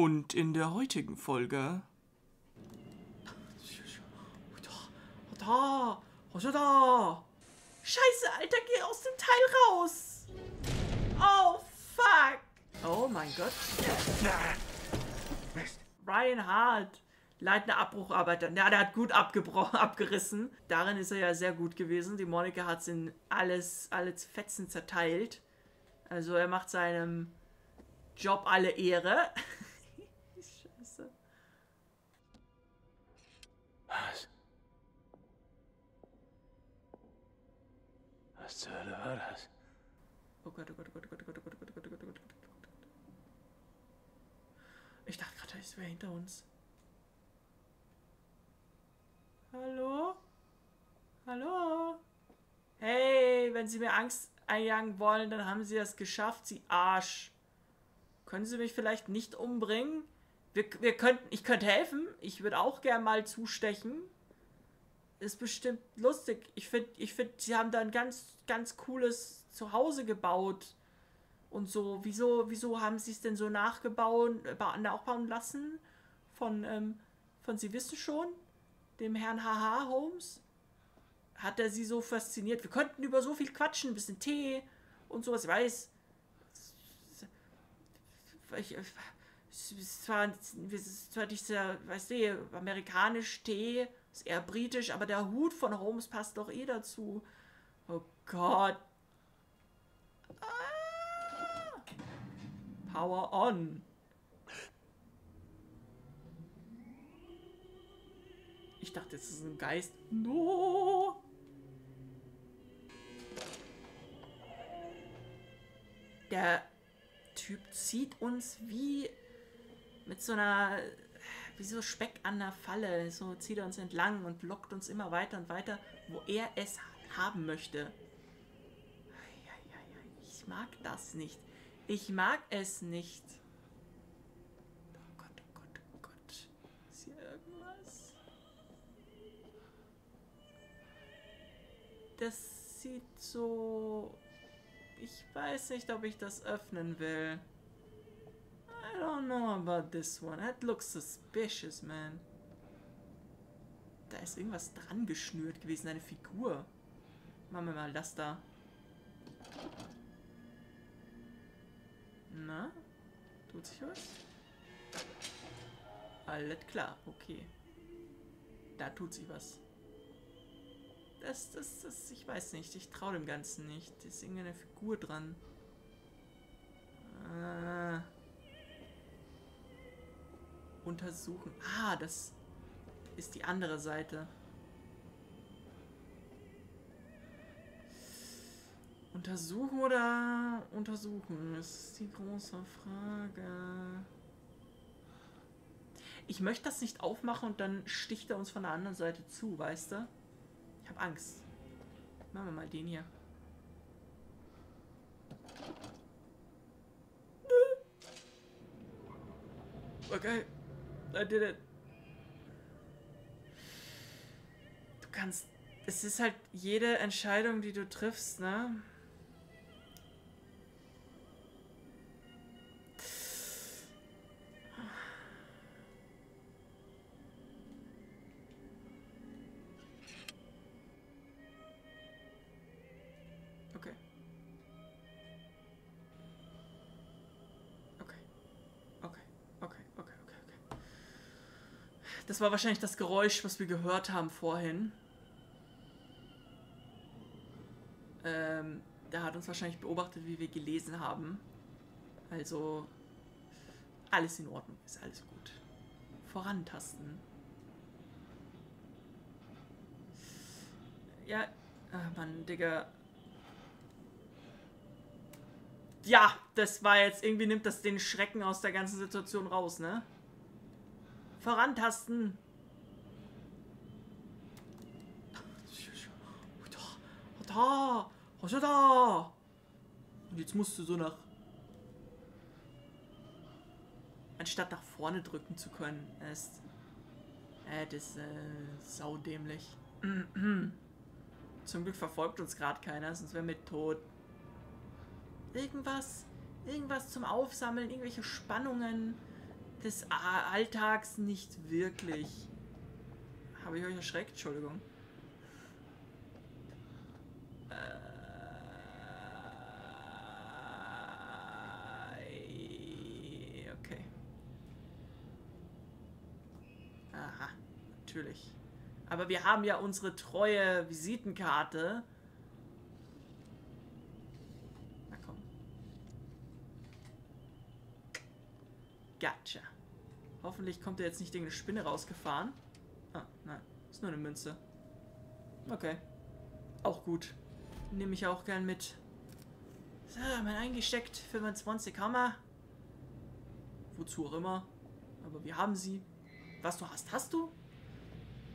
Und in der heutigen Folge. Scheiße, Alter, geh aus dem Teil raus. Oh, fuck. Oh mein Gott. Ryan Hart. Leitender Abbrucharbeiter. Ja, der hat gut abgerissen. Darin ist er ja sehr gut gewesen. Die Monika hat es in alles, alles Fetzen zerteilt. Also er macht seinem Job alle Ehre. Scheiße. Was? Was zur Hölle war das? Oh Gott, oh Gott, oh Gott, oh Gott, oh Gott, oh Gott, oh Gott, oh Gott, oh Gott, oh Gott, oh Gott, oh Gott. Ich dachte gerade, da ist wer hinter uns. Hallo? Hallo? Hey, wenn Sie mir Angst einjagen wollen, dann haben Sie das geschafft, Sie Arsch. Können Sie mich vielleicht nicht umbringen? Wir, wir könnten, ich könnte helfen. Ich würde auch gern mal zustechen. Ist bestimmt lustig. Ich finde, ich find, Sie haben da ein ganz, ganz cooles Zuhause gebaut. Und so, wieso, wieso haben Sie es denn so nachgebaut, nachbauen lassen? Von, ähm, von Sie wissen schon? dem Herrn Haha Holmes? Hat er sie so fasziniert? Wir könnten über so viel quatschen, ein bisschen Tee und sowas. Ich weiß. Ich, es ist zwar, zwar nicht sehr, weißt du, amerikanisch Tee, ist eher britisch, aber der Hut von Holmes passt doch eh dazu. Oh Gott. Ah. Power on. Ich dachte, es ist ein Geist. No! Der Typ zieht uns wie mit so einer, wie so Speck an der Falle. So zieht er uns entlang und lockt uns immer weiter und weiter, wo er es haben möchte. Ich mag das nicht. Ich mag es nicht. das sieht so... Ich weiß nicht, ob ich das öffnen will. I don't know about this one. That looks suspicious, man. Da ist irgendwas dran geschnürt gewesen, eine Figur. Machen wir mal das da. Na? Tut sich was? Alles klar, okay. Da tut sich was. Das, das, das, ich weiß nicht. Ich traue dem Ganzen nicht. Da ist irgendeine Figur dran. Äh, untersuchen. Ah, das ist die andere Seite. Untersuchen oder untersuchen? Ist die große Frage. Ich möchte das nicht aufmachen und dann sticht er uns von der anderen Seite zu, weißt du? habe Angst. Machen wir mal den hier. Okay. I did it. Du kannst... Es ist halt jede Entscheidung, die du triffst, ne? Das war wahrscheinlich das Geräusch, was wir gehört haben vorhin. Ähm, der hat uns wahrscheinlich beobachtet, wie wir gelesen haben. Also, alles in Ordnung, ist alles gut. Vorantasten. Ja, ach Mann, Digga. Ja, das war jetzt, irgendwie nimmt das den Schrecken aus der ganzen Situation raus, ne? Vorantasten. Da, da, da. Und jetzt musst du so nach... Anstatt nach vorne drücken zu können, ist... Äh, das ist äh, saudämlich. Zum Glück verfolgt uns gerade keiner, sonst wären wir tot. Irgendwas, irgendwas zum Aufsammeln, irgendwelche Spannungen des Alltags nicht wirklich. Habe ich euch erschreckt? Entschuldigung. Äh, Okay. Aha, natürlich. Aber wir haben ja unsere treue Visitenkarte. Na komm. Gotcha. Hoffentlich kommt er jetzt nicht irgendeine Spinne rausgefahren. Ah, nein. Ist nur eine Münze. Okay. Auch gut. Nehme ich auch gern mit. So, mein eingesteckt 25 Hammer. Wozu auch immer. Aber wir haben sie. Was du hast, hast du?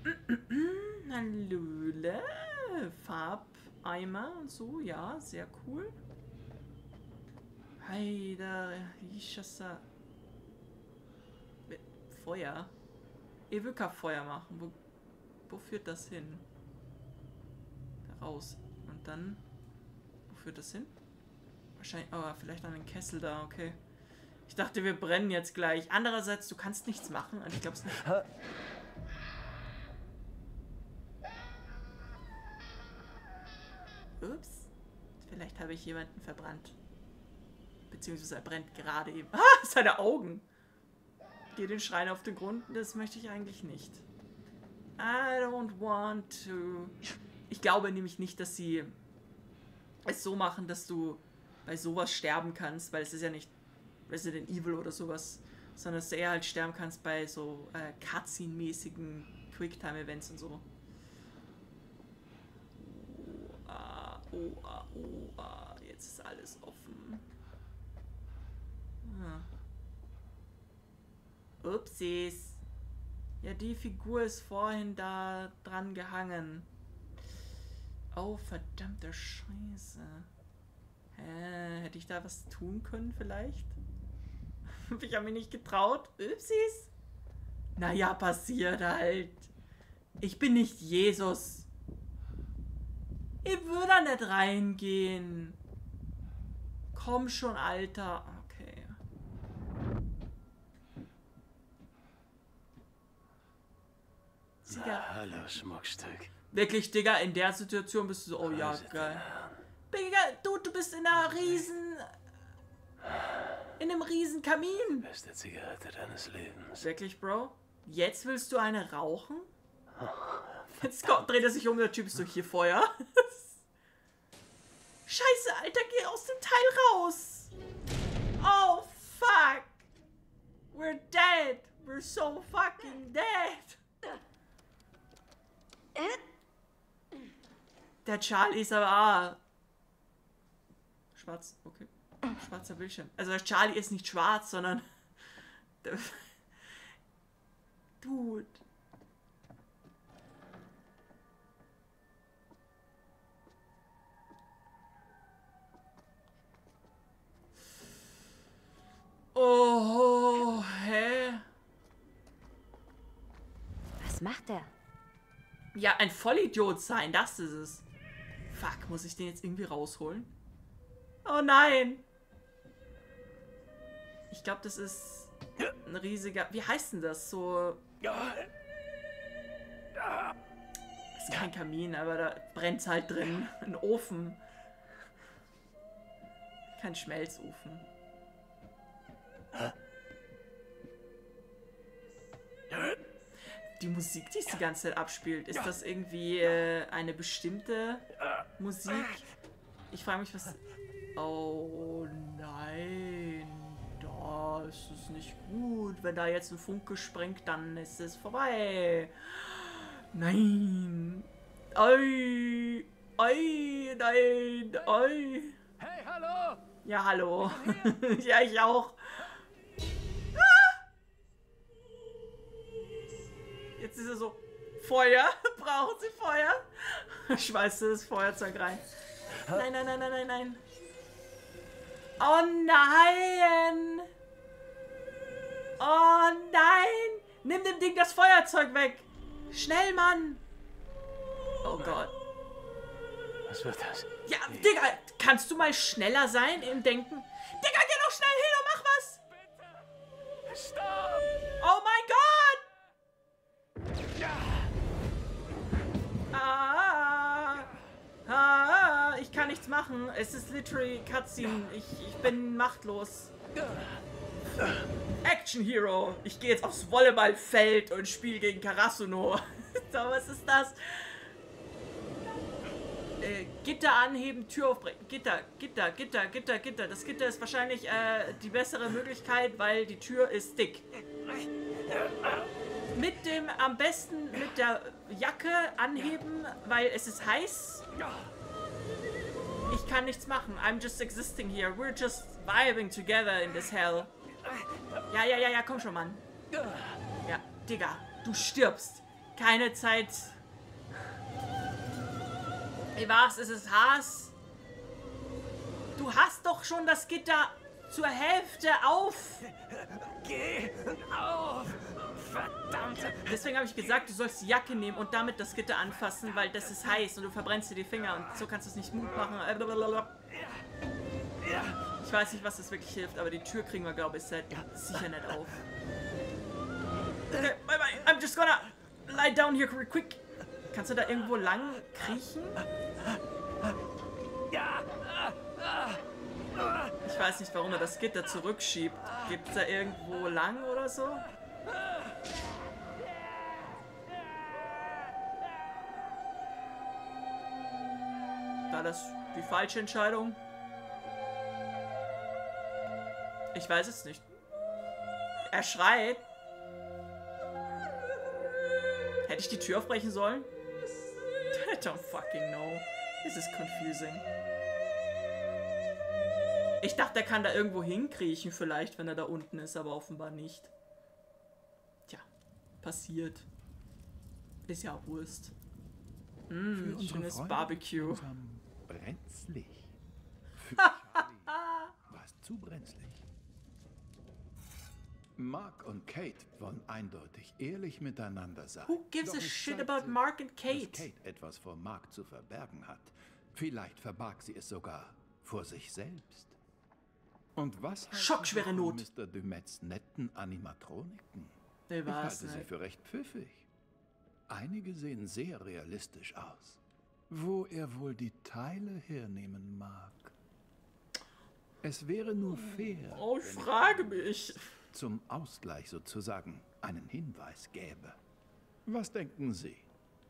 Hallöle. Farbeimer und so, ja, sehr cool. Hey, da, Ishasa. Feuer. Ich will kein Feuer machen. Wo, wo führt das hin? Da raus. Und dann. Wo führt das hin? Wahrscheinlich. Oh, vielleicht an den Kessel da, okay. Ich dachte, wir brennen jetzt gleich. Andererseits, du kannst nichts machen. Und ich glaube es nicht. Ups. Vielleicht habe ich jemanden verbrannt. Beziehungsweise er brennt gerade eben. Ah, seine Augen. Geh den Schrein auf den Grund. Das möchte ich eigentlich nicht. I don't want to. Ich glaube nämlich nicht, dass sie es so machen, dass du bei sowas sterben kannst, weil es ist ja nicht Resident Evil oder sowas, sondern dass du eher halt sterben kannst bei so äh, Cutscene-mäßigen Quicktime-Events und so. Oh, ah, oh, ah, oh, ah, jetzt ist alles offen. Ah. Upsis. Ja, die Figur ist vorhin da dran gehangen. Oh, verdammte Scheiße. Hä, hätte ich da was tun können vielleicht? ich habe mich nicht getraut. Upsis. Naja, passiert halt. Ich bin nicht Jesus. Ich würde da nicht reingehen. Komm schon, Alter. Na, hallo, Schmuckstück. Wirklich, Digga, in der Situation bist du so, oh ja, geil. Digga, du, du bist in einer riesen... In einem riesen Kamin. Beste Zigarette deines Lebens. Wirklich, Bro? Jetzt willst du eine rauchen? Jetzt kommt, dreht er sich um, der Typ ist so, hier Feuer. Scheiße, Alter, geh aus dem Teil raus. Oh, fuck. We're dead. We're so fucking dead. Der Charlie ist aber... Ah. Schwarz, okay. Schwarzer Bildschirm. Also der Charlie ist nicht schwarz, sondern... Der- Dude. Oh, hä? Was macht er? Ja, ein Vollidiot sein, das ist es. Fuck, muss ich den jetzt irgendwie rausholen? Oh nein! Ich glaube, das ist ein riesiger. Wie heißt denn das? So. Ist kein Kamin, aber da brennt halt drin. Ein Ofen. Kein Schmelzofen. Die Musik, die es die ganze Zeit abspielt, ist das irgendwie äh, eine bestimmte Musik? Ich frage mich, was. Oh nein, das ist nicht gut. Wenn da jetzt ein Funke springt, dann ist es vorbei. Nein. Ei. Ei, nein. Ei. Hey, hallo! Ja, hallo. ja, ich auch. Jetzt ist er so. Feuer? Brauchen Sie Feuer? Schmeißt du das Feuerzeug rein. Nein, nein, nein, nein, nein, nein. Oh nein! Oh nein! Nimm dem Ding das Feuerzeug weg! Schnell, Mann! Oh Gott. Was wird das? Ja, Digga, kannst du mal schneller sein im Denken? Nichts machen. Es ist literally Cutscene. Ich, ich bin machtlos. Action Hero. Ich gehe jetzt aufs Volleyballfeld und spiele gegen Karasuno. so, was ist das? Äh, Gitter anheben, Tür aufbrechen. Gitter, Gitter, Gitter, Gitter, Gitter. Das Gitter ist wahrscheinlich äh, die bessere Möglichkeit, weil die Tür ist dick. Mit dem, am besten mit der Jacke anheben, weil es ist heiß. Ich kann nichts machen. I'm just existing here. We're just vibing together in this hell. Ja, ja, ja, ja, komm schon, Mann. Ja, Digga, du stirbst. Keine Zeit. Ey, was? Ist es Haas? Du hast doch schon das Gitter zur Hälfte auf. Geh auf! Verdammt! Deswegen habe ich gesagt, du sollst die Jacke nehmen und damit das Gitter anfassen, weil das ist heiß und du verbrennst dir die Finger und so kannst du es nicht smooth machen. Ich weiß nicht, was das wirklich hilft, aber die Tür kriegen wir, glaube ich, seit sicher nicht auf. Okay, bye bye. I'm just gonna lie down here quick. Kannst du da irgendwo lang kriechen? Ich weiß nicht, warum er das Gitter zurückschiebt. Gibt's da irgendwo lang oder so? War das die falsche Entscheidung? Ich weiß es nicht. Er schreit. Hätte ich die Tür aufbrechen sollen? I don't fucking know. This is confusing. Ich dachte, er kann da irgendwo hinkriechen, vielleicht, wenn er da unten ist, aber offenbar nicht. Tja, passiert. Ist ja Wurst. Mm, unsere schönes Freunde Barbecue. Brenzlig. Für Charlie war es zu brenzlig. Mark und Kate wollen eindeutig ehrlich miteinander sein. Who gives Doch a shit about Mark and Dass Kate? Kate etwas vor Mark zu verbergen hat. Vielleicht verbarg sie es sogar vor sich selbst. Und was Schockschwere Not. Mr. Dumets netten Animatroniken? Ich halte sie ne? für recht pfiffig. Einige sehen sehr realistisch aus. Wo er wohl die Teile hernehmen mag. Es wäre nur fair, Oh, ich frage mich. zum Ausgleich sozusagen einen Hinweis gäbe. Was denken Sie?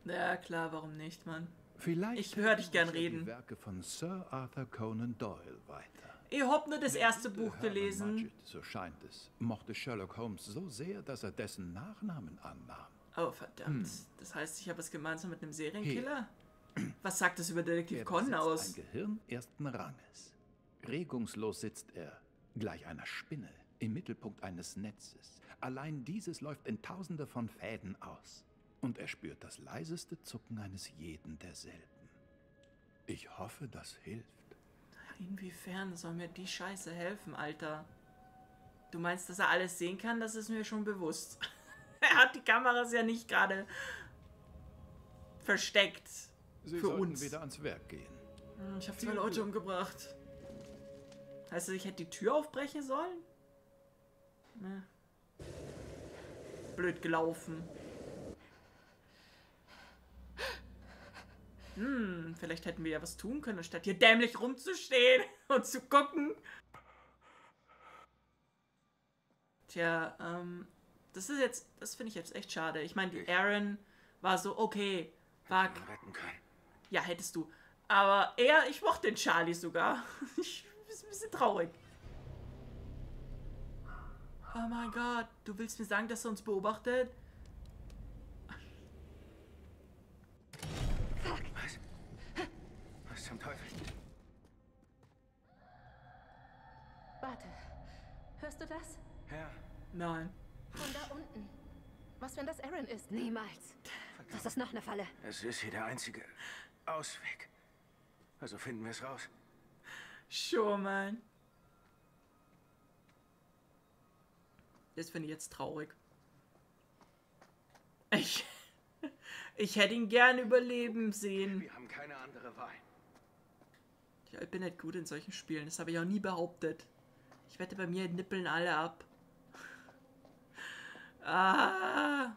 Ja, klar, warum nicht, Mann? Vielleicht Ich hör dich gern reden. Die Werke von Sir Arthur Conan Doyle weiter. Ich hab nur das erste Buch Herman gelesen. Mudgett, so scheint es, mochte Sherlock Holmes so sehr, dass er dessen Nachnamen annahm. Oh, verdammt. Hm. Das heißt, ich habe es gemeinsam mit einem Serienkiller? Was sagt das über Detektiv besitzt aus? ein Gehirn ersten Ranges. Regungslos sitzt er, gleich einer Spinne, im Mittelpunkt eines Netzes. Allein dieses läuft in tausende von Fäden aus. Und er spürt das leiseste Zucken eines jeden derselben. Ich hoffe, das hilft. Inwiefern soll mir die Scheiße helfen, Alter? Du meinst, dass er alles sehen kann? Das ist mir schon bewusst. er hat die Kameras ja nicht gerade versteckt. Sie Für uns. wieder ans Werk gehen. Hm, Ich habe zwei Leute umgebracht. Heißt das, ich hätte die Tür aufbrechen sollen? Ne. Blöd gelaufen. Hm, vielleicht hätten wir ja was tun können, statt hier dämlich rumzustehen und zu gucken. Tja, ähm, das ist jetzt, das finde ich jetzt echt schade. Ich meine, die Aaron war so, okay, war retten können. Ja, hättest du. Aber er, ich mochte den Charlie sogar. Ich ist ein bisschen traurig. Oh mein Gott, du willst mir sagen, dass er uns beobachtet? Was? Was zum Teufel? Warte. Hörst du das? Ja, Nein. Von da unten. Was, wenn das Aaron ist? Niemals. Das ist noch eine Falle. es ist hier der einzige Ausweg. Also finden wir es raus. Sure, man. Das finde ich jetzt traurig. Ich, ich hätte ihn gern überleben sehen. Wir haben keine andere Wahl. Ja, ich bin nicht gut in solchen Spielen. Das habe ich auch nie behauptet. Ich wette, bei mir nippeln alle ab. Ah.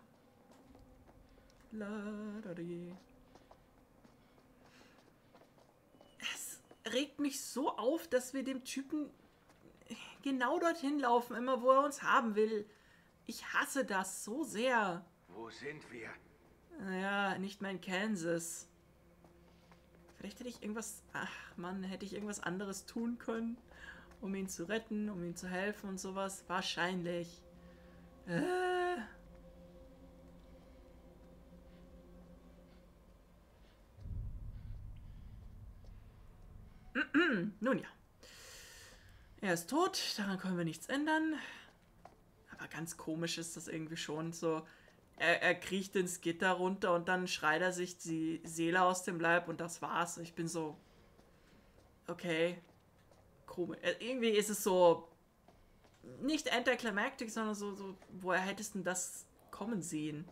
La, da, di. Es regt mich so auf, dass wir dem Typen genau dorthin laufen, immer wo er uns haben will. Ich hasse das so sehr. Wo sind wir? Naja, nicht mehr in Kansas. Vielleicht hätte ich irgendwas. Ach Mann, hätte ich irgendwas anderes tun können, um ihn zu retten, um ihm zu helfen und sowas. Wahrscheinlich. Äh. Nun ja. Er ist tot, daran können wir nichts ändern. Aber ganz komisch ist das irgendwie schon. So, er, er kriecht ins Gitter runter und dann schreit er sich die Seele aus dem Leib und das war's. Ich bin so. Okay. Komisch. Äh, Irgendwie ist es so. Nicht anticlimactic, sondern so, so. Woher hättest du das kommen sehen?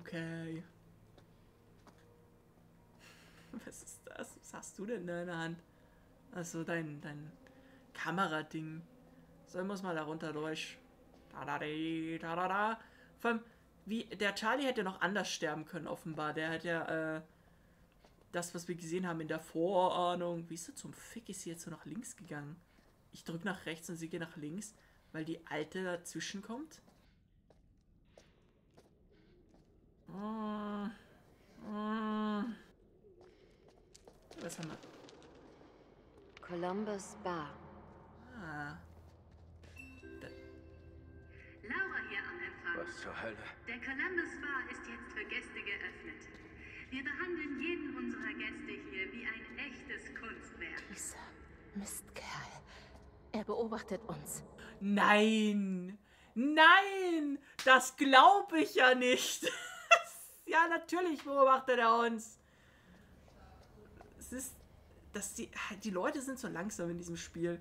Okay. Was ist das? Was hast du denn da in der Hand? Also dein, dein Kamerading. So, ich muss mal da runter durch. Da, da, da, da, da. Vor allem, wie, der Charlie hätte noch anders sterben können, offenbar. Der hat ja, äh, das, was wir gesehen haben in der Vorahnung. Wie ist er zum Fick? Ist sie jetzt so nach links gegangen? Ich drücke nach rechts und sie geht nach links, weil die Alte dazwischen kommt. Was haben wir? Columbus Bar. Ah. Laura hier am Empfang. Was zur Hölle? Der Columbus Bar ist jetzt für Gäste geöffnet. Wir behandeln jeden unserer Gäste hier wie ein echtes Kunstwerk. Dieser Mistkerl. Er beobachtet uns. Nein! Nein! Das glaube ich ja nicht! ja, natürlich beobachtet er uns. Es ist. Dass die. Die Leute sind so langsam in diesem Spiel.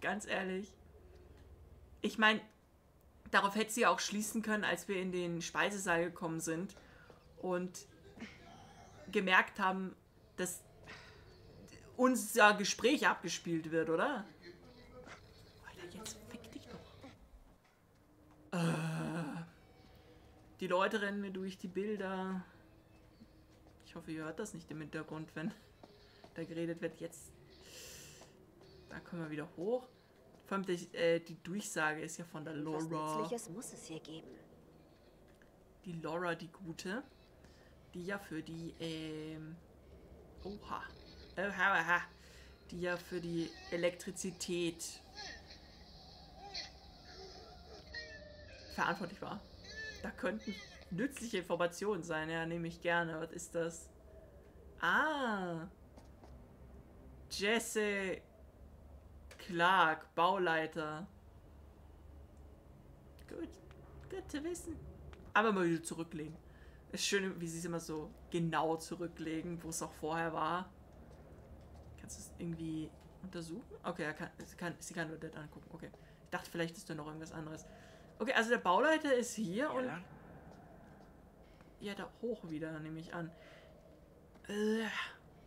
Ganz ehrlich. Ich meine, darauf hätte sie auch schließen können, als wir in den Speisesaal gekommen sind und gemerkt haben, dass unser Gespräch abgespielt wird, oder? Alter, jetzt fick dich doch. Äh, die Leute rennen mir durch die Bilder. Ich hoffe, ihr hört das nicht im Hintergrund, wenn da geredet wird. Jetzt. Da kommen wir wieder hoch. Vor allem die, äh, die Durchsage ist ja von der Was Laura. Nützliches muss es hier geben. Die Laura, die Gute. Die ja für die, ähm. Oha. Oha, oha. Die ja für die Elektrizität verantwortlich war. Da könnten nützliche Informationen sein, ja, nehme ich gerne. Was ist das? Ah. Jesse Clark, Bauleiter. Gut, gut zu wissen. Aber mal wieder zurücklegen. Ist schön, wie sie es immer so genau zurücklegen, wo es auch vorher war. Kannst du es irgendwie untersuchen? Okay, kann, sie, kann, sie kann nur das angucken. Okay. Ich dachte, vielleicht ist da noch irgendwas anderes. Okay, also der Bauleiter ist hier und. lang? Ja, da hoch wieder, nehme ich an. Äh,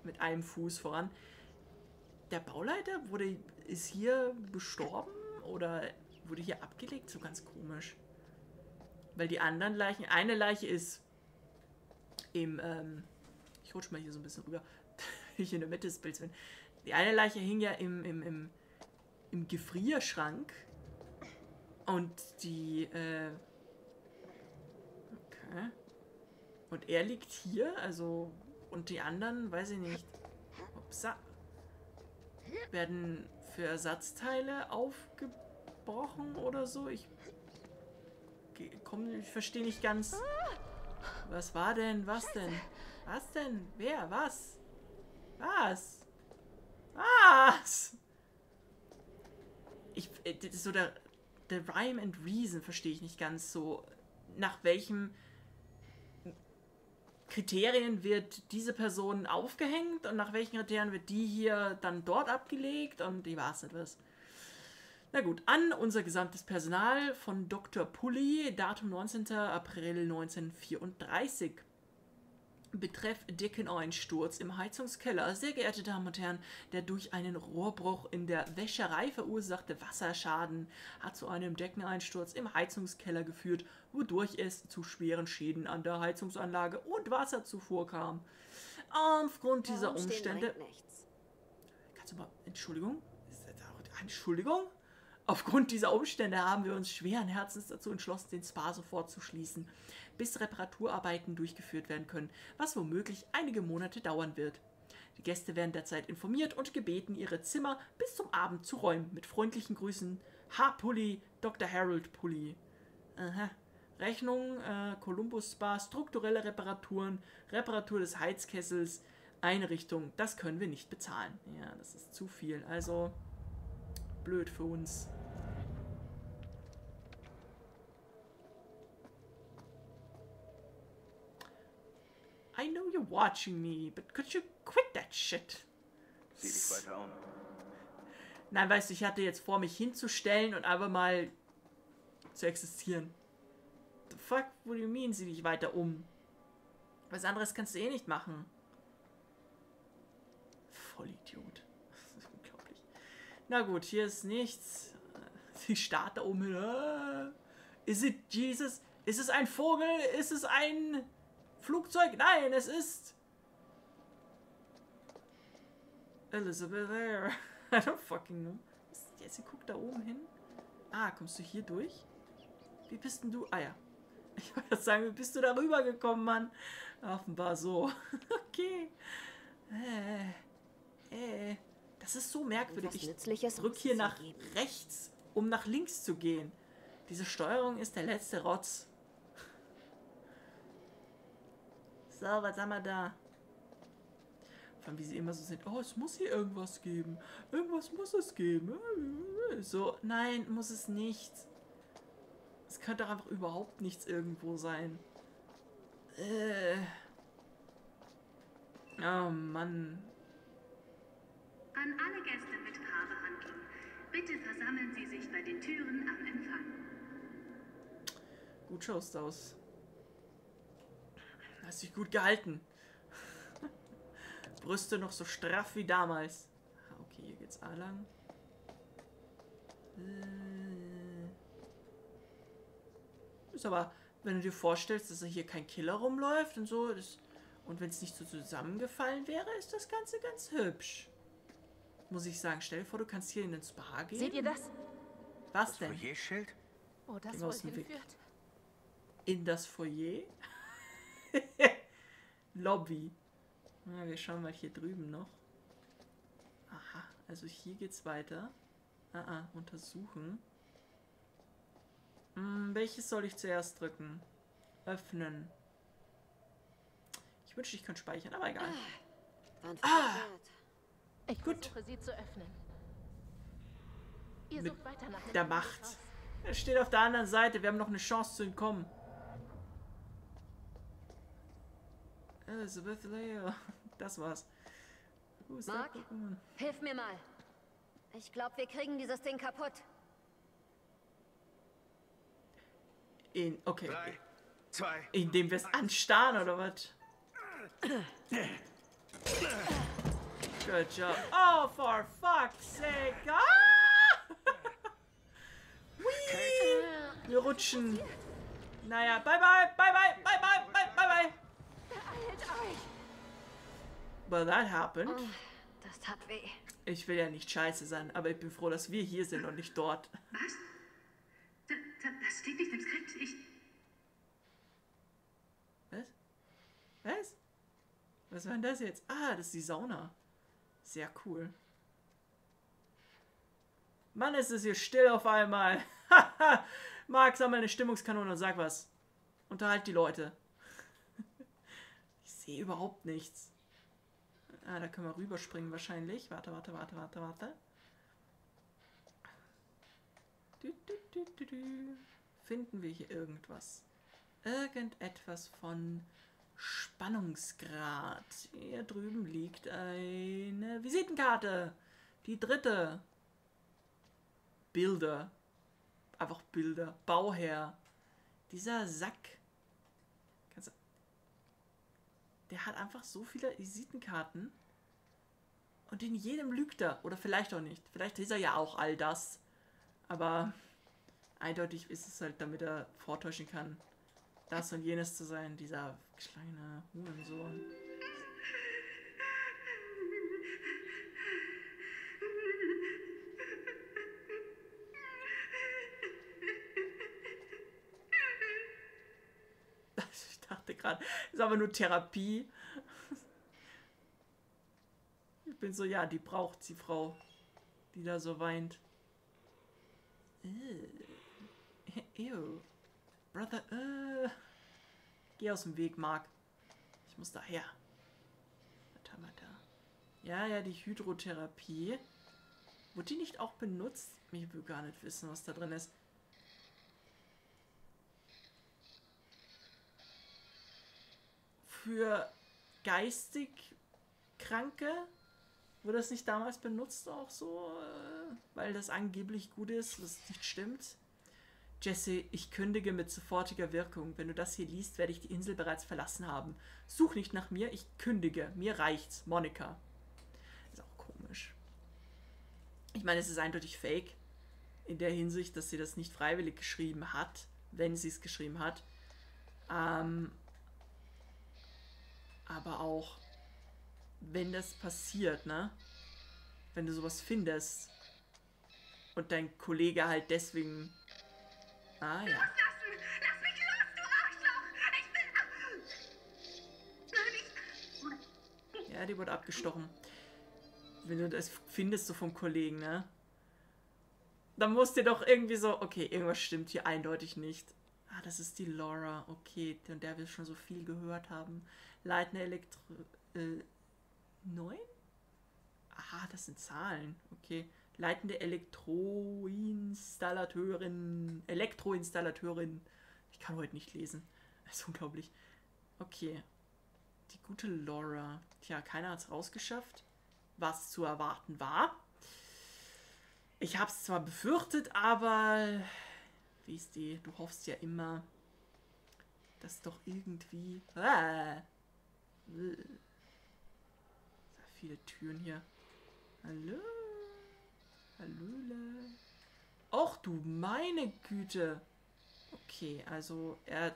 mit einem Fuß voran. Der Bauleiter wurde, ist hier gestorben oder wurde hier abgelegt? So ganz komisch. Weil die anderen Leichen, eine Leiche ist im, ähm, ich rutsche mal hier so ein bisschen rüber, ich in der Mitte des Bilds bin. Die eine Leiche hing ja im, im, im, im Gefrierschrank und die, äh, okay. Und er liegt hier, also, und die anderen, weiß ich nicht. Upsa. Werden für Ersatzteile aufgebrochen oder so? Ich. Komm, ich verstehe nicht ganz. Was war denn? Was denn? Was denn? Wer? Was? Was? Was? Ich. äh, so der. Der Rhyme and Reason verstehe ich nicht ganz so. Nach welchem Kriterien wird diese Person aufgehängt und nach welchen Kriterien wird die hier dann dort abgelegt und ich weiß nicht was. Na gut, an unser gesamtes Personal von Dr. Pully, Datum 19. April 1934. Betreff Deckeneinsturz im Heizungskeller. Sehr geehrte Damen und Herren, der durch einen Rohrbruch in der Wäscherei verursachte Wasserschaden hat zu einem Deckeneinsturz im Heizungskeller geführt, wodurch es zu schweren Schäden an der Heizungsanlage und Wasserzufuhr kam. Aufgrund dieser Warum Umstände. Kannst du mal. Entschuldigung? Ist das auch- Entschuldigung? Aufgrund dieser Umstände haben wir uns schweren Herzens dazu entschlossen, den Spa sofort zu schließen, bis Reparaturarbeiten durchgeführt werden können, was womöglich einige Monate dauern wird. Die Gäste werden derzeit informiert und gebeten, ihre Zimmer bis zum Abend zu räumen. Mit freundlichen Grüßen, H. Pully, Dr. Harold Pully. Aha. Rechnung, äh, Columbus Spa, strukturelle Reparaturen, Reparatur des Heizkessels, Einrichtung. Das können wir nicht bezahlen. Ja, das ist zu viel. Also, blöd für uns. I know you're watching me, but could you quit that shit? Sieh dich weiter um. Nein, weißt du, ich hatte jetzt vor, mich hinzustellen und einfach mal zu existieren. The fuck, what do you mean, sieh dich weiter um? Was anderes kannst du eh nicht machen. Vollidiot. Das ist unglaublich. Na gut, hier ist nichts. Sie starrt da oben hin. Ah. Is it Jesus? Ist es ein Vogel? Ist es ein Flugzeug? Nein, es ist Elizabeth Air. I don't fucking know. Ja, sie guckt da oben hin. Ah, kommst du hier durch? Wie bist denn du? Ah ja. Ich wollte sagen, wie bist du da rübergekommen, Mann? Offenbar so. okay. Äh, äh. Das ist so merkwürdig. Ich drück hier nach rechts, um nach links zu gehen. Diese Steuerung ist der letzte Rotz. So, was haben wir da? Vor allem, wie sie immer so sind. Oh, es muss hier irgendwas geben. Irgendwas muss es geben. So, nein, muss es nicht. Es könnte doch einfach überhaupt nichts irgendwo sein. Äh. Oh Mann. An alle Gäste mit Paarbehandlung. Bitte versammeln Sie sich bei den Türen am Empfang. Gut schaust du aus. Hast dich gut gehalten. Brüste noch so straff wie damals. Ah, Okay, hier geht's A lang. Äh. Ist aber, wenn du dir vorstellst, dass da hier kein Killer rumläuft und so, das, und wenn es nicht so zusammengefallen wäre, ist das Ganze ganz hübsch. Muss ich sagen, stell dir vor, du kannst hier in den Spa gehen. Seht ihr das? Was denn? Foyerschild? Wo das Geh wohl aus dem Weg. in das Foyer. Lobby. Na, wir schauen mal hier drüben noch. Aha, also hier geht's weiter. Ah, ah, untersuchen. Hm, welches soll ich zuerst drücken? Öffnen. Ich wünschte, ich könnte speichern, aber egal. Ah! verkehrt. Ich Gut. versuche sie zu öffnen. Ihr Mit sucht weiter nach Der. Macht. Er steht auf der anderen Seite. Wir haben noch eine Chance zu entkommen. Elizabeth Leo. Das war's. Der Mark? Hilf mir mal. Ich glaube, wir kriegen dieses Ding kaputt. In, okay. Drei, zwei, Indem wir es anstarren, oder was? Good job. Oh, for fuck's sake. Ah! Whee! Wir rutschen. Naja, bye bye, bye bye, bye bye, bye bye, bye. Beeilt euch! Well, that happened. Das tat weh. Ich will ja nicht scheiße sein, aber ich bin froh, dass wir hier sind und nicht dort. Was? Da, da, das steht nicht im Skript. Ich. Was? Was? Was war denn das jetzt? Ah, das ist die Sauna. Sehr cool. Mann, ist es hier still auf einmal. Marc, sammel eine Stimmungskanone und sag was. Unterhalt die Leute. Ich sehe überhaupt nichts. Ah, da können wir rüberspringen wahrscheinlich. Warte, warte, warte, warte, warte. Du, du, du. Finden wir hier irgendwas? Irgendetwas von Spannungsgrad. Hier drüben liegt eine Visitenkarte. Die dritte. Bilder. Einfach Bilder. Bauherr. Dieser Sack. Kannst du. Der hat einfach so viele Visitenkarten. Und in jedem lügt er. Oder vielleicht auch nicht. Vielleicht ist er ja auch all das. Aber eindeutig ist es halt, damit er vortäuschen kann, das und jenes zu sein. Dieser kleine Hurensohn. Ich dachte gerade, ist aber nur Therapie. Ich bin so, ja, die braucht sie, Frau, die da so weint. Äh. Ew. Brother, äh. Geh aus dem Weg, Mark. Ich muss daher. Was? Ja, ja, die Hydrotherapie. Wurde die nicht auch benutzt? Ich will gar nicht wissen, was da drin ist. Für geistig Kranke wurde das nicht damals benutzt auch so, äh, weil das angeblich gut ist, was nicht stimmt. Jesse, ich kündige mit sofortiger Wirkung. Wenn du das hier liest, werde ich die Insel bereits verlassen haben. Such nicht nach mir, ich kündige. Mir reicht's. Monika. Ist auch komisch. Ich meine, es ist eindeutig fake. In der Hinsicht, dass sie das nicht freiwillig geschrieben hat, wenn sie es geschrieben hat. Ähm, aber auch, wenn das passiert, ne? Wenn du sowas findest und dein Kollege halt deswegen. Ah ja. Ja, die wurde abgestochen. Wenn du das findest, so vom Kollegen, ne? Dann musst du doch irgendwie so, okay, irgendwas stimmt hier eindeutig nicht. Ah, das ist die Laura, okay, von der wir schon so viel gehört haben. Leitende Elektro... Äh, neun? Aha, das sind Zahlen, okay. Leitende Elektroinstallateurin. Elektroinstallateurin. Ich kann heute nicht lesen. Das ist unglaublich. Okay. Die gute Laura. Tja, keiner hat es rausgeschafft. Was zu erwarten war. Ich habe es zwar befürchtet, aber wie ist die? Du hoffst ja immer, dass doch irgendwie. Ah, viele Türen hier. Hallo? Hallöle. Och du meine Güte. Okay, also er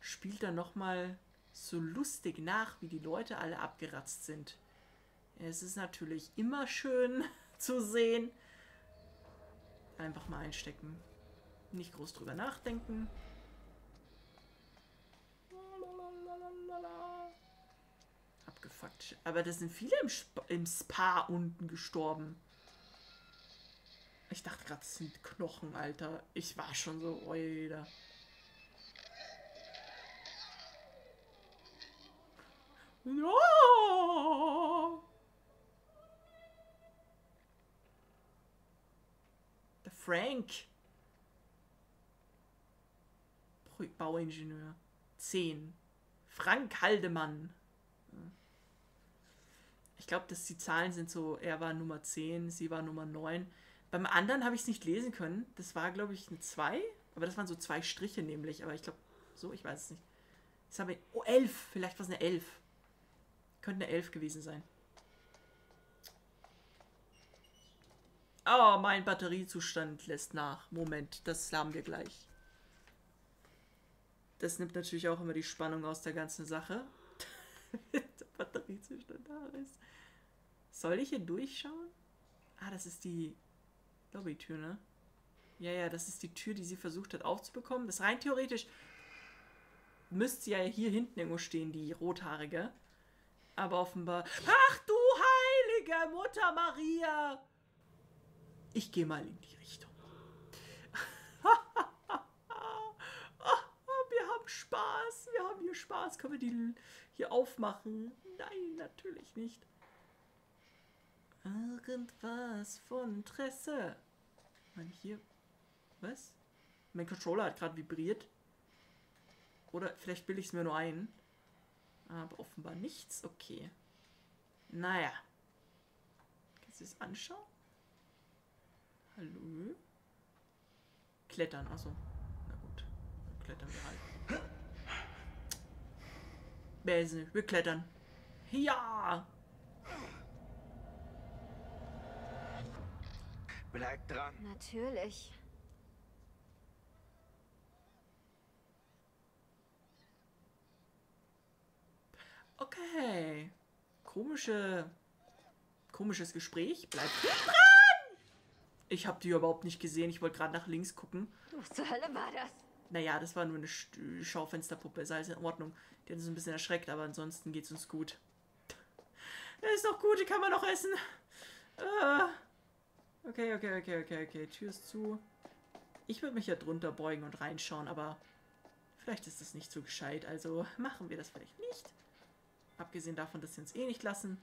spielt dann nochmal so lustig nach, wie die Leute alle abgeratzt sind. Es ist natürlich immer schön zu sehen. Einfach mal einstecken. Nicht groß drüber nachdenken. Abgefuckt. Aber da sind viele im, Spa, im Spa unten gestorben. Ich dachte gerade, das sind Knochen, Alter. Ich war schon so, oida. Ja! Der Frank. Bauingenieur. 10. Frank Haldemann. Ich glaube, dass die Zahlen sind so, er war Nummer 10, sie war Nummer 9. Beim anderen habe ich es nicht lesen können. Das war, glaube ich, eine 2. Aber das waren so zwei Striche nämlich. Aber ich glaube, so, ich weiß es nicht. Das habe ich. Oh, 11. Vielleicht war es eine 11. Könnte eine 11 gewesen sein. Oh, mein Batteriezustand lässt nach. Moment, das haben wir gleich. Das nimmt natürlich auch immer die Spannung aus der ganzen Sache. der Batteriezustand da ist. Soll ich hier durchschauen? Ah, das ist die Lobbytür, ne? Ja, ja, das ist die Tür, die sie versucht hat aufzubekommen. Das rein theoretisch müsste sie ja hier hinten irgendwo stehen, die rothaarige. Aber offenbar. Ach du heilige Mutter Maria! Ich gehe mal in die Richtung. wir haben Spaß. Wir haben hier Spaß. Können wir die hier aufmachen? Nein, natürlich nicht. Irgendwas von Interesse. Mein hier. Was? Mein Controller hat gerade vibriert. Oder vielleicht bilde ich es mir nur ein. Aber offenbar nichts. Okay. Naja. Kannst du es anschauen? Hallo? Klettern, also. Na gut. Dann klettern wir halt. Nicht, wir klettern. Ja! Bleib dran. Natürlich. Okay. Komische. Komisches Gespräch. Bleib dran! Ich habe die überhaupt nicht gesehen. Ich wollte gerade nach links gucken. Was zur Hölle war das? Naja, das war nur eine Sch- Schaufensterpuppe. Ist alles in Ordnung. Die hat uns ein bisschen erschreckt, aber ansonsten geht's uns gut. Das ist doch gut, die kann man noch essen. Ah. Okay, okay, okay, okay, okay. Tür ist zu. Ich würde mich ja drunter beugen und reinschauen, aber vielleicht ist das nicht so gescheit. Also machen wir das vielleicht nicht. Abgesehen davon, dass sie uns eh nicht lassen.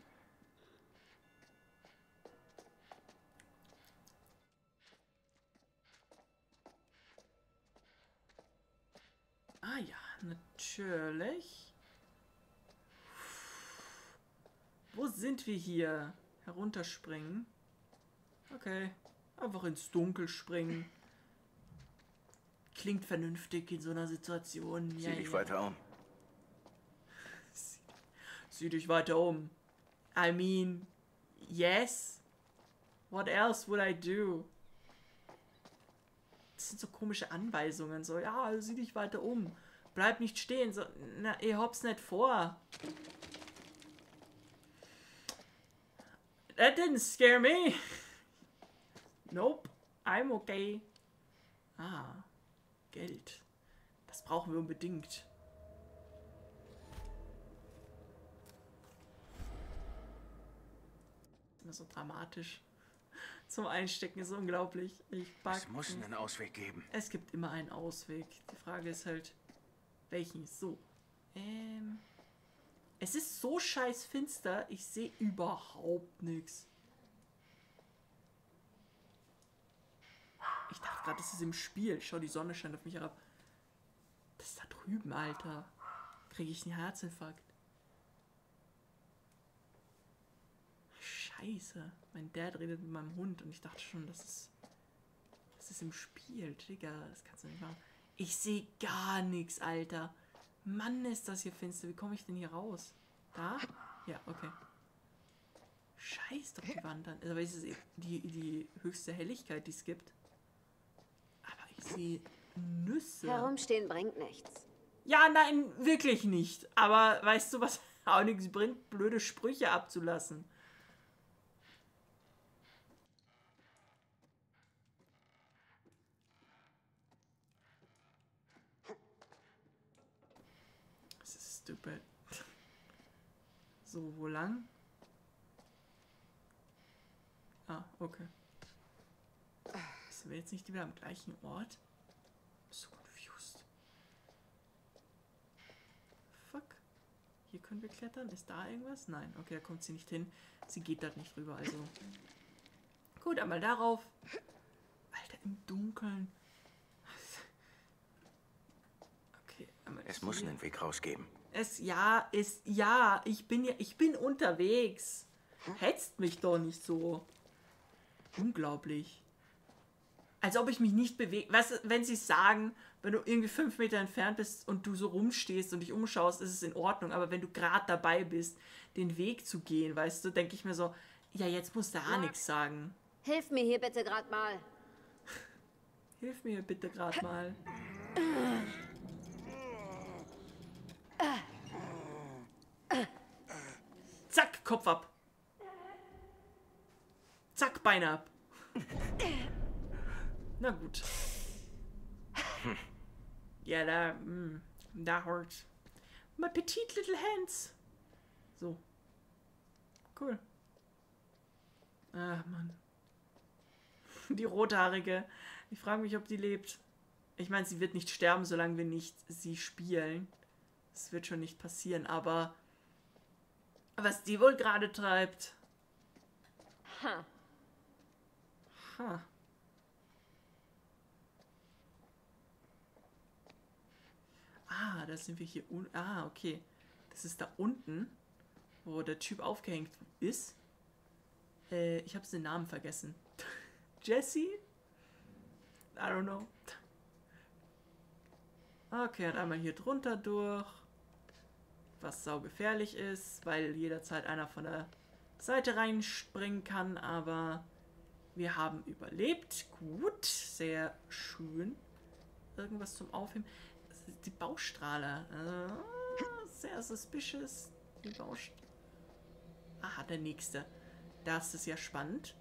Natürlich. Wo sind wir hier? Herunterspringen. Okay. Einfach ins Dunkel springen. Klingt vernünftig in so einer Situation. Sieh Ja, dich ja. weiter um. Sieh dich weiter um. I mean, yes. What else would I do? Das sind so komische Anweisungen. So, ja, sieh dich weiter um. Bleib nicht stehen. So, na, ihr habt's nicht vor. That didn't scare me. Nope. I'm okay. Ah, Geld. Das brauchen wir unbedingt. immer so dramatisch. Zum Einstecken ist unglaublich. Ich pack Es muss einen Ausweg geben. Es gibt immer einen Ausweg. Die Frage ist halt, welchen? So. Ähm. Es ist so scheiß finster, ich sehe überhaupt nichts. Ich dachte gerade, das ist im Spiel. Schau, die Sonne scheint auf mich herab. Das ist da drüben, Alter. Kriege ich einen Herzinfarkt. Scheiße. Mein Dad redet mit meinem Hund und ich dachte schon, das ist. Das ist im Spiel, Digga. Das kannst du nicht machen. Ich sehe gar nichts, Alter. Mann, ist das hier finster. Wie komme ich denn hier raus? Da? Ja, okay. Scheiß doch die Wand an. Aber es ist eh die, die höchste Helligkeit, die es gibt. Aber ich sehe Nüsse. Herumstehen bringt nichts. Ja, nein, wirklich nicht. Aber weißt du, was auch nichts bringt? Blöde Sprüche abzulassen. Das ist stupid. So, wo lang? Ah, okay. Sind wir jetzt nicht wieder am gleichen Ort? So confused. Fuck. Hier können wir klettern. Ist da irgendwas? Nein. Okay, da kommt sie nicht hin. Sie geht dort nicht rüber, also. Gut, einmal darauf. Alter, im Dunkeln. Okay, einmal Es muss hier. einen Weg rausgeben. Es ja, ist ja, ich bin ja, ich bin unterwegs. Hetzt mich doch nicht so. Unglaublich. Als ob ich mich nicht bewege. Weißt du, wenn sie sagen, wenn du irgendwie fünf Meter entfernt bist und du so rumstehst und dich umschaust, ist es in Ordnung. Aber wenn du gerade dabei bist, den Weg zu gehen, weißt du, denke ich mir so, ja, jetzt musst du auch nichts sagen. Hilf mir hier bitte gerade mal. Hilf mir bitte gerade mal. Zack, Kopf ab. Zack, Beine ab. Na gut. Ja, da, mm, da hurt. My petite little hands. So. Cool. Ach, Mann. Die rothaarige. Ich frage mich, ob die lebt. Ich meine, sie wird nicht sterben, solange wir nicht sie spielen. Das wird schon nicht passieren, aber was die wohl gerade treibt. Ha. Ha. Ah, da sind wir hier unten. Ah, okay. Das ist da unten, wo der Typ aufgehängt ist. Äh, ich habe den Namen vergessen. Jesse? I don't know. Okay, und einmal hier drunter durch. Was saugefährlich ist, weil jederzeit einer von der Seite reinspringen kann, aber wir haben überlebt. Gut, sehr schön. Irgendwas zum Aufheben. Die Baustrahler. Äh, sehr suspicious. Die Baustrahler. Aha, der nächste. Das ist ja spannend.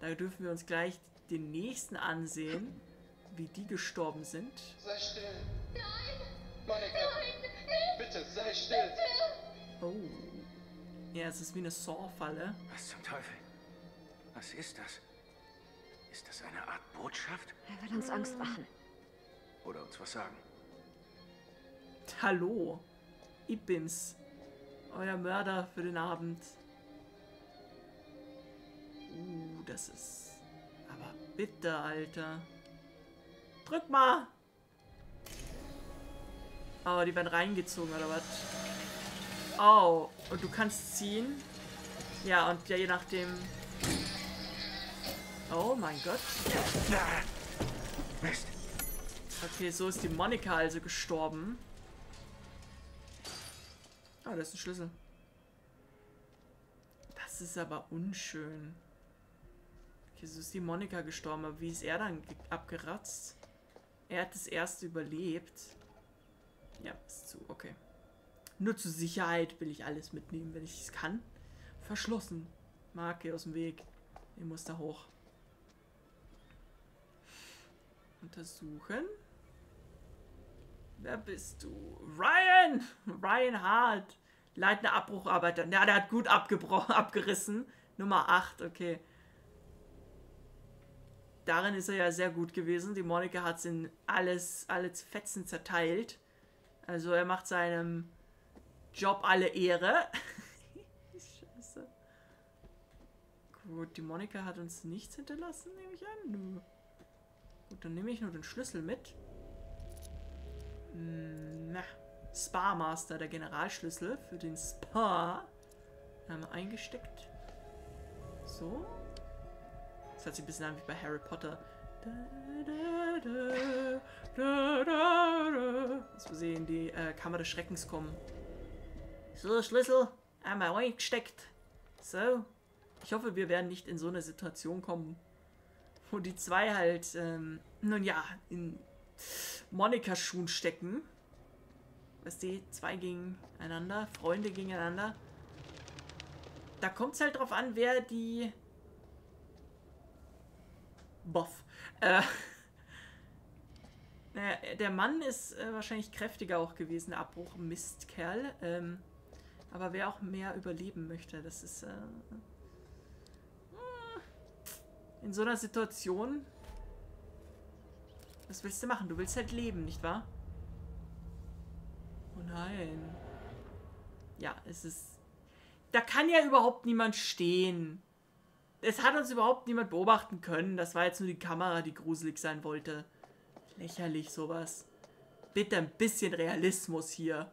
Da dürfen wir uns gleich den nächsten ansehen, wie die gestorben sind. Sei still. Nein. Monika. Bitte, sei still. Oh. Ja, es ist wie eine Saw-Falle. Was zum Teufel? Was ist das? Ist das eine Art Botschaft? Er will uns Angst machen. Oder uns was sagen? Hallo. Ibims. Euer Mörder für den Abend. Uh, das ist... Aber bitte, Alter. Drück mal! Oh, die werden reingezogen, oder was? Oh, und du kannst ziehen? Ja, und ja, je nachdem... Oh mein Gott. Mist. Okay, so ist die Monika also gestorben. Ah, das ist ein Schlüssel. Das ist aber unschön. Okay, so ist die Monika gestorben, aber wie ist er dann ge- abgeratzt? Er hat das erste überlebt. Ja, ist zu, okay. Nur zur Sicherheit will ich alles mitnehmen, wenn ich es kann. Verschlossen. Marke aus dem Weg. Ich muss da hoch. Untersuchen. Wer bist du? Ryan! Ryan Hart. Leitender Abbrucharbeiter. Ja, der hat gut abgerissen. Nummer 8, okay. Darin ist er ja sehr gut gewesen. Die Monika hat es in alles, alles Fetzen zerteilt. Also er macht seinem Job alle Ehre. Scheiße. Gut, die Monika hat uns nichts hinterlassen, nehme ich an. Nö. Gut, dann nehme ich nur den Schlüssel mit. Hm, Na, Spa Master, der Generalschlüssel für den Spa. Haben wir eingesteckt. So. Das hört sich ein bisschen an wie bei Harry Potter. Da, da, da, da, da, da. Dass wir sehen, die äh, Kammer des Schreckens kommen. So, Schlüssel. Einmal eingesteckt. So. Ich hoffe, wir werden nicht in so eine Situation kommen, wo die zwei halt, ähm, nun ja, in Monika-Schuhen stecken. Weißt du, zwei gegeneinander, Freunde gegeneinander. Da kommt es halt drauf an, wer die. Boff. Äh. Naja, der Mann ist äh, wahrscheinlich kräftiger auch gewesen, der Abbruch, Mistkerl. Ähm, aber wer auch mehr überleben möchte, das ist. Äh, in so einer Situation. Was willst du machen? Du willst halt leben, nicht wahr? Oh nein. Ja, es ist. Da kann ja überhaupt niemand stehen. Es hat uns überhaupt niemand beobachten können. Das war jetzt nur die Kamera, die gruselig sein wollte. Lächerlich sowas. Bitte ein bisschen Realismus hier.